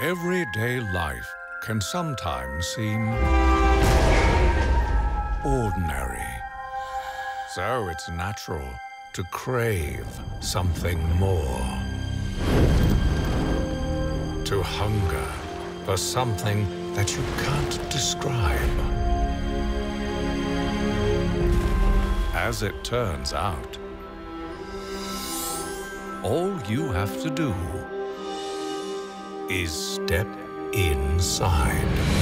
Everyday life can sometimes seem ordinary. So it's natural to crave something more. To hunger for something that you can't describe. As it turns out, all you have to do is step inside.